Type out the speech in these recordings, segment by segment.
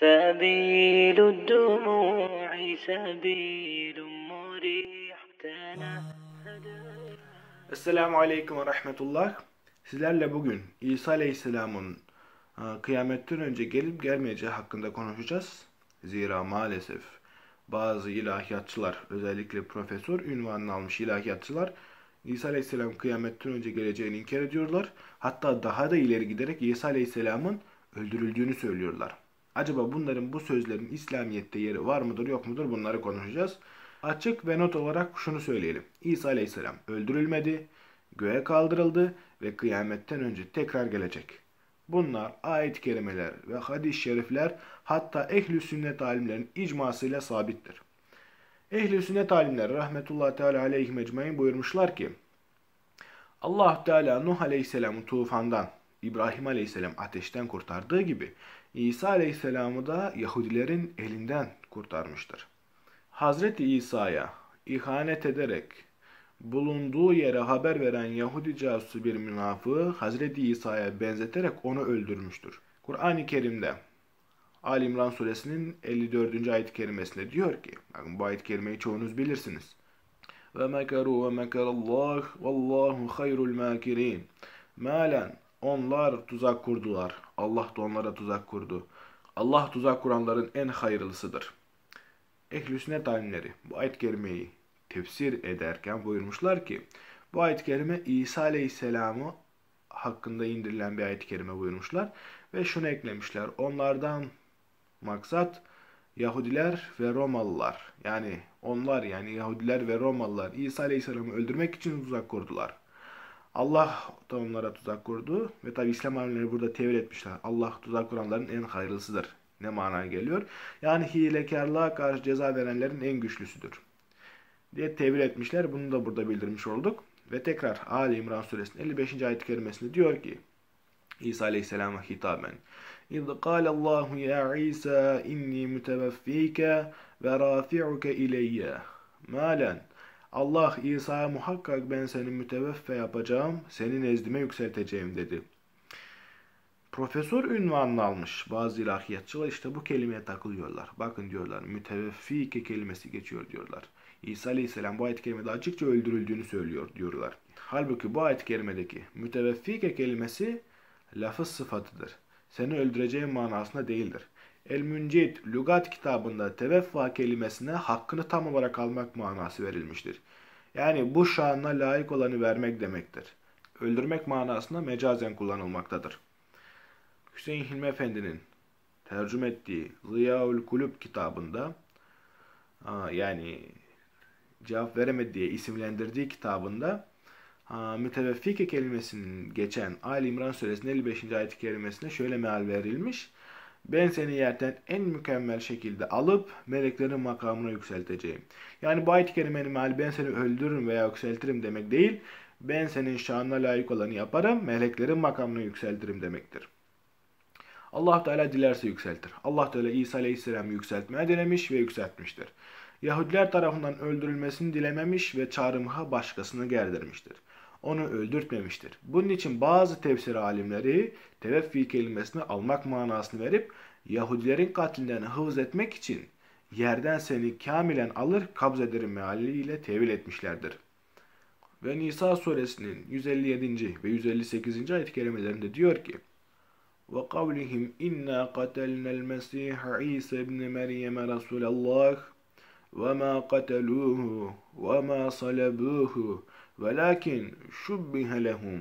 سبيل الدموع سبيل مريح تنهد Esselamu Aleyküm ve Rahmetullah. Sizlerle bugün İsa Aleyhisselam'ın e, kıyametten önce gelip gelmeyeceği hakkında konuşacağız. Zira maalesef bazı ilahiyatçılar, özellikle profesör ünvanını almış ilahiyatçılar, İsa Aleyhisselam kıyametten önce geleceğini inkar ediyorlar. Hatta daha da ileri giderek İsa Aleyhisselam'ın öldürüldüğünü söylüyorlar. Acaba bunların bu sözlerin İslamiyet'te yeri var mıdır yok mudur bunları konuşacağız. Açık ve not olarak şunu söyleyelim. İsa Aleyhisselam öldürülmedi, göğe kaldırıldı ve kıyametten önce tekrar gelecek. Bunlar ayet-i kerimeler ve hadis-i şerifler hatta ehl-i sünnet alimlerin icmasıyla sabittir. Ehl-i sünnet alimleri rahmetullahi teala aleyhi mecmain buyurmuşlar ki Allah Teala Nuh Aleyhisselam'ı tufandan, İbrahim Aleyhisselam ateşten kurtardığı gibi İsa Aleyhisselam'ı da Yahudilerin elinden kurtarmıştır. Hazreti İsa'ya ihanet ederek bulunduğu yere haber veren Yahudi casusu bir münafığı Hazreti İsa'ya benzeterek onu öldürmüştür. Kur'an-ı Kerim'de Ali İmran suresinin 54. ayet-i kerimesinde diyor ki, bakın bu ayet-i kerimeyi çoğunuz bilirsiniz. Ve mekaru ve mekarallah vallahu hayrul makirin. Malen onlar tuzak kurdular. Allah da onlara tuzak kurdu. Allah tuzak kuranların en hayırlısıdır. Ehl-i sünnet alimleri bu ayet-i kerimeyi tefsir ederken buyurmuşlar ki bu ayet-i kerime İsa Aleyhisselam'ı hakkında indirilen bir ayet-i kerime buyurmuşlar ve şunu eklemişler. Onlardan maksat Yahudiler ve Romalılar. Yani onlar yani Yahudiler ve Romalılar İsa Aleyhisselam'ı öldürmek için tuzak kurdular. Allah da onlara tuzak kurdu ve tabi İslam alimleri burada tevil etmişler. Allah tuzak kuranların en hayırlısıdır. Ne manaya geliyor? Yani hilekarlığa karşı ceza verenlerin en güçlüsüdür. Diye tevil etmişler. Bunu da burada bildirmiş olduk. Ve tekrar Ali İmran suresinin 55. ayet-i kerimesinde diyor ki İsa Aleyhisselam'a hitaben İz kâle Allahu ya İsa inni mütevaffike ve rafi'uke ileyye Malen Allah İsa'ya muhakkak ben seni müteveffe yapacağım, seni nezdime yükselteceğim dedi. Profesör ünvanını almış bazı ilahiyatçılar işte bu kelimeye takılıyorlar. Bakın diyorlar müteveffike kelimesi geçiyor diyorlar. İsa Aleyhisselam bu ayet-i kerimede açıkça öldürüldüğünü söylüyor diyorlar. Halbuki bu ayet-i kerimedeki müteveffike kelimesi lafız sıfatıdır. Seni öldüreceğim manasında değildir. El-Müncid Lugat kitabında teveffa kelimesine hakkını tam olarak almak manası verilmiştir. Yani bu şanına layık olanı vermek demektir. Öldürmek manasında mecazen kullanılmaktadır. Hüseyin Hilmi Efendi'nin tercüme ettiği Ziyaül Kulüp kitabında yani cevap veremedi diye isimlendirdiği kitabında müteveffike kelimesinin geçen Ali İmran suresinin 55. ayet-i kerimesine şöyle meal verilmiş. Ben seni yerden en mükemmel şekilde alıp meleklerin makamına yükselteceğim. Yani bu ayet-i kerimenin meali ben seni öldürürüm veya yükseltirim demek değil. Ben senin şanına layık olanı yaparım, meleklerin makamına yükseltirim demektir. Allah Teala dilerse yükseltir. Allah Teala İsa Aleyhisselam'ı yükseltmeye dilemiş ve yükseltmiştir. Yahudiler tarafından öldürülmesini dilememiş ve çağrımha başkasını gerdirmiştir Onu öldürtmemiştir. Bunun için bazı tefsir alimleri teveffi kelimesini almak manasını verip Yahudilerin katlinden hıfz etmek için yerden seni kamilen alır kabz ederim mealiyle tevil etmişlerdir. Ve Nisa suresinin 157. ve 158. ayet kelimelerinde diyor ki وَقَوْلِهِمْ اِنَّا قَتَلْنَا الْمَسِيحَ عِيسَ ابْنِ مَرْيَمَ رَسُولَ اللّٰهِ وَمَا قَتَلُوهُ وَمَا صَلَبُوهُ Velakin şubbihe lehum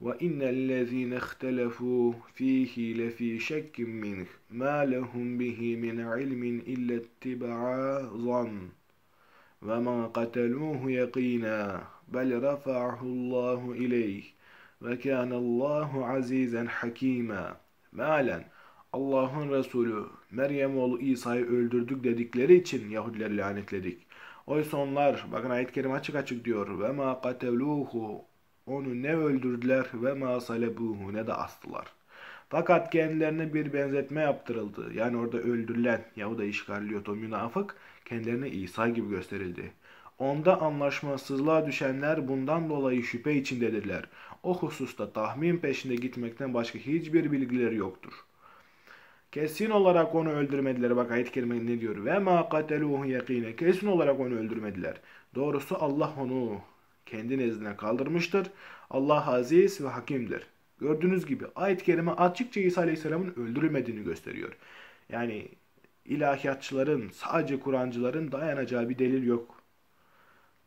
ve innellezine ihtelefu fihi lefi şekkin minh ma lehum bihi min ilmin illettiba'a zan ve ma kateluhu yakina bel rafa'ahullahu ileyh ve kânallahu azizen hakîmâ. Mealen Allah'ın Resulü Meryem oğlu İsa'yı öldürdük dedikleri için Yahudileri lanetledik. Oysa onlar, bakın ayet-i kerime açık açık diyor. Ve ma kateluhu onu ne öldürdüler ve ma salebuhu ne de astılar. Fakat kendilerine bir benzetme yaptırıldı. Yani orada öldürülen Yahuda işgalliyor o münafık kendilerine İsa gibi gösterildi. Onda anlaşmasızlığa düşenler bundan dolayı şüphe içindedirler. O hususta tahmin peşinde gitmekten başka hiçbir bilgileri yoktur. Kesin olarak onu öldürmediler. Bak ayet-i kerime ne diyor? Ve ma kateluhu yakine. Kesin olarak onu öldürmediler. Doğrusu Allah onu kendi nezdine kaldırmıştır. Allah aziz ve hakimdir. Gördüğünüz gibi ayet-i kerime açıkça İsa Aleyhisselam'ın öldürülmediğini gösteriyor. Yani ilahiyatçıların, sadece Kur'ancıların dayanacağı bir delil yok.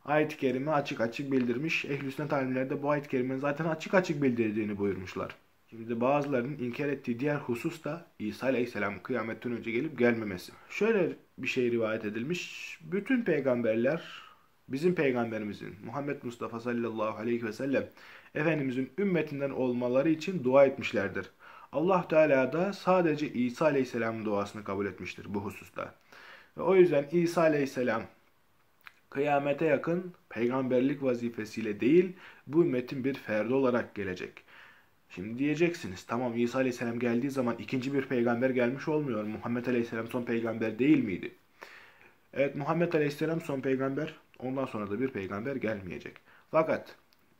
Ayet-i kerime açık açık bildirmiş. Ehl-i sünnet alimleri de bu ayet-i kerimenin zaten açık açık bildirdiğini buyurmuşlar. Şimdi bazılarının inkar ettiği diğer husus da İsa Aleyhisselam kıyametten önce gelip gelmemesi. Şöyle bir şey rivayet edilmiş. Bütün peygamberler bizim peygamberimizin Muhammed Mustafa sallallahu aleyhi ve sellem Efendimizin ümmetinden olmaları için dua etmişlerdir. Allah Teala da sadece İsa Aleyhisselam'ın duasını kabul etmiştir bu hususta. Ve o yüzden İsa Aleyhisselam kıyamete yakın peygamberlik vazifesiyle değil bu ümmetin bir ferdi olarak gelecek. Şimdi diyeceksiniz tamam İsa Aleyhisselam geldiği zaman ikinci bir peygamber gelmiş olmuyor. Muhammed Aleyhisselam son peygamber değil miydi? Evet Muhammed Aleyhisselam son peygamber. Ondan sonra da bir peygamber gelmeyecek. Fakat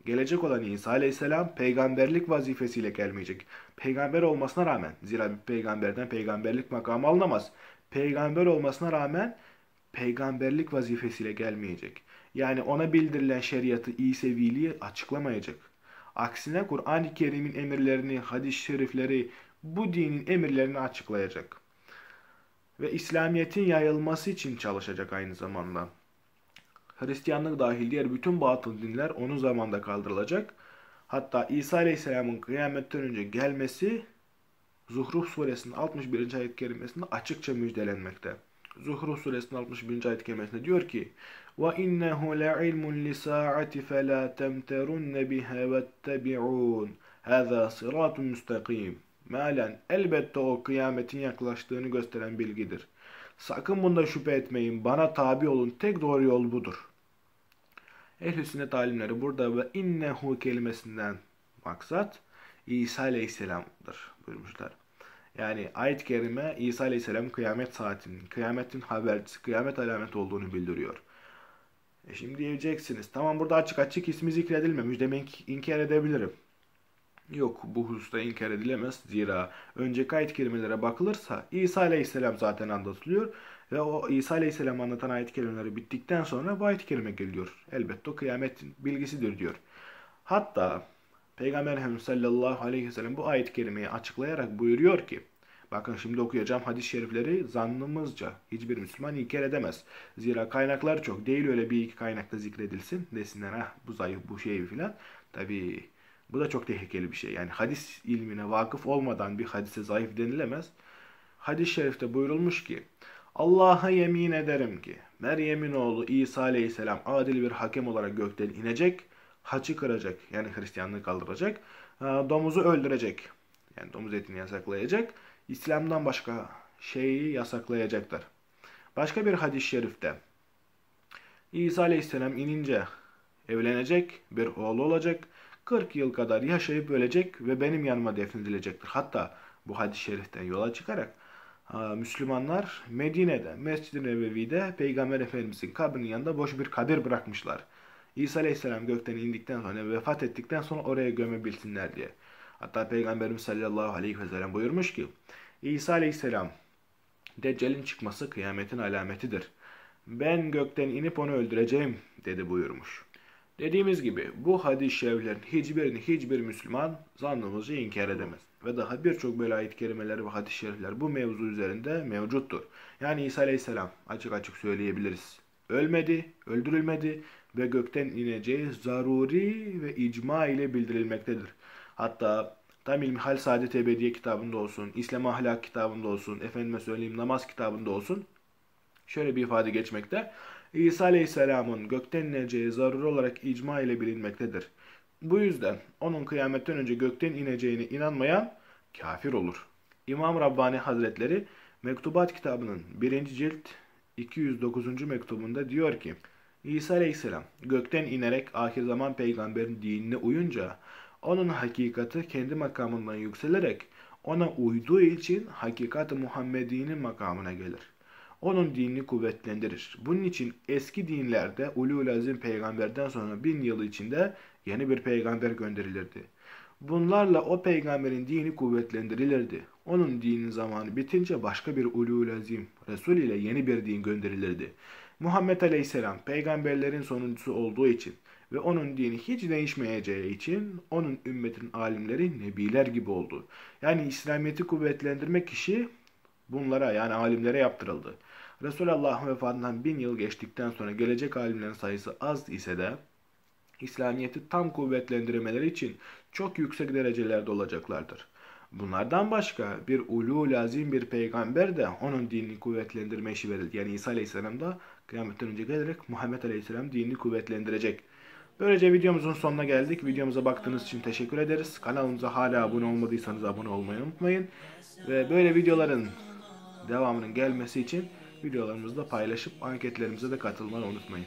gelecek olan İsa Aleyhisselam peygamberlik vazifesiyle gelmeyecek. Peygamber olmasına rağmen zira bir peygamberden peygamberlik makamı alınamaz. Peygamber olmasına rağmen peygamberlik vazifesiyle gelmeyecek. Yani ona bildirilen şeriatı, İseviliği açıklamayacak. Aksine Kur'an-ı Kerim'in emirlerini, hadis-i şerifleri, bu dinin emirlerini açıklayacak. Ve İslamiyet'in yayılması için çalışacak aynı zamanda. Hristiyanlık dahil diğer bütün batıl dinler onun zamanda kaldırılacak. Hatta İsa Aleyhisselam'ın kıyametten önce gelmesi Zuhruf suresinin 61. ayet kerimesinde açıkça müjdelenmekte. Zuhruf suresinin 61. ayet kerimesinde diyor ki وَاِنَّهُ لَعِلْمٌ لِسَاعَةِ فَلَا تَمْتَرُنَّ بِهَا وَاتَّبِعُونَ هَذَا صِرَاطٌ مُسْتَقِيمٌ Mealen elbette o kıyametin yaklaştığını gösteren bilgidir. Sakın bunda şüphe etmeyin. Bana tabi olun. Tek doğru yol budur. Ehl-i sünnet alimleri burada ve innehu kelimesinden maksat İsa Aleyhisselam'dır buyurmuşlar. Yani ayet-i kerime İsa Aleyhisselam kıyamet saatinin, kıyametin habercisi, kıyamet alamet olduğunu bildiriyor. E şimdi diyeceksiniz, tamam burada açık açık ismi zikredilmemiş, demek inkar edebilirim. Yok bu hususta inkar edilemez. Zira önceki ayet kelimelere bakılırsa İsa Aleyhisselam zaten anlatılıyor. Ve o İsa Aleyhisselam anlatan ayet kelimeleri bittikten sonra bu ayet kelime geliyor. Elbette o kıyametin bilgisidir diyor. Hatta Peygamber Efendimiz sallallahu aleyhi ve sellem bu ayet kelimeyi açıklayarak buyuruyor ki Bakın şimdi okuyacağım hadis-i şerifleri zannımızca hiçbir Müslüman inkar edemez. Zira kaynaklar çok. Değil öyle bir iki kaynakta zikredilsin. Desinler ha bu zayıf bu şey filan. Tabi bu da çok tehlikeli bir şey. Yani hadis ilmine vakıf olmadan bir hadise zayıf denilemez. Hadis-i şerifte buyurulmuş ki Allah'a yemin ederim ki Meryem'in oğlu İsa aleyhisselam adil bir hakem olarak gökten inecek, haçı kıracak yani Hristiyanlığı kaldıracak, domuzu öldürecek yani domuz etini yasaklayacak, İslam'dan başka şeyi yasaklayacaktır. Başka bir hadis-i şerifte İsa aleyhisselam inince evlenecek, bir oğlu olacak, 40 yıl kadar yaşayıp ölecek ve benim yanıma defnedilecektir. Hatta bu hadis-i şeriften yola çıkarak Müslümanlar Medine'de, Mescid-i Nebevi'de Peygamber Efendimizin kabrinin yanında boş bir kabir bırakmışlar. İsa Aleyhisselam gökten indikten sonra, vefat ettikten sonra oraya gömebilsinler diye. Hatta Peygamberimiz sallallahu aleyhi ve sellem buyurmuş ki, İsa Aleyhisselam, Deccal'in çıkması kıyametin alametidir. Ben gökten inip onu öldüreceğim dedi buyurmuş. Dediğimiz gibi bu hadis-i şeriflerin hiçbirini hiçbir Müslüman zannımızı inkar edemez. Ve daha birçok böyle ayet kelimeler ve hadis-i şerifler bu mevzu üzerinde mevcuttur. Yani İsa Aleyhisselam açık açık söyleyebiliriz. Ölmedi, öldürülmedi ve gökten ineceği zaruri ve icma ile bildirilmektedir. Hatta Tam İlmi Hal Saadet Ebediye kitabında olsun, İslam Ahlak kitabında olsun, efendime söyleyeyim namaz kitabında olsun şöyle bir ifade geçmekte. İsa Aleyhisselam'ın gökten ineceği zaruri olarak icma ile bilinmektedir. Bu yüzden onun kıyametten önce gökten ineceğine inanmayan kafir olur. İmam Rabbani Hazretleri Mektubat kitabının 1. cilt 209. mektubunda diyor ki İsa Aleyhisselam gökten inerek ahir zaman peygamberin dinine uyunca onun hakikati kendi makamından yükselerek ona uyduğu için hakikat Muhammedi'nin makamına gelir onun dinini kuvvetlendirir. Bunun için eski dinlerde ulul azim peygamberden sonra bin yıl içinde yeni bir peygamber gönderilirdi. Bunlarla o peygamberin dini kuvvetlendirilirdi. Onun dinin zamanı bitince başka bir ulul azim Resul ile yeni bir din gönderilirdi. Muhammed Aleyhisselam peygamberlerin sonuncusu olduğu için ve onun dini hiç değişmeyeceği için onun ümmetin alimleri nebiler gibi oldu. Yani İslamiyet'i kuvvetlendirmek işi bunlara yani alimlere yaptırıldı. Resulullah vefatından bin yıl geçtikten sonra gelecek alimlerin sayısı az ise de İslamiyet'i tam kuvvetlendirmeleri için çok yüksek derecelerde olacaklardır. Bunlardan başka bir ulu lazim bir peygamber de onun dinini kuvvetlendirme işi verildi. Yani İsa Aleyhisselam da kıyametten önce gelerek Muhammed Aleyhisselam dinini kuvvetlendirecek. Böylece videomuzun sonuna geldik. Videomuza baktığınız için teşekkür ederiz. Kanalımıza hala abone olmadıysanız abone olmayı unutmayın. Ve böyle videoların devamının gelmesi için videolarımızı da paylaşıp anketlerimize de katılmayı unutmayın.